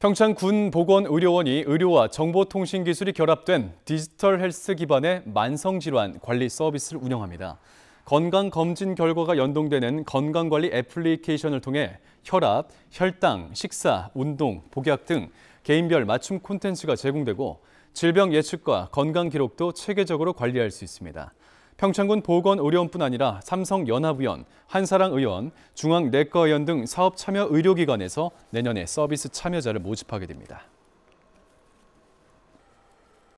평창 군 보건 의료원이 의료와 정보통신 기술이 결합된 디지털 헬스 기반의 만성 질환 관리 서비스를 운영합니다. 건강 검진 결과가 연동되는 건강 관리 애플리케이션을 통해 혈압, 혈당, 식사, 운동, 복약 등 개인별 맞춤 콘텐츠가 제공되고 질병 예측과 건강 기록도 체계적으로 관리할 수 있습니다. 평창군 보건의료원뿐 아니라 삼성연합의원, 한사랑의원, 중앙내과의원 등 사업 참여 의료기관에서 내년에 서비스 참여자를 모집하게 됩니다.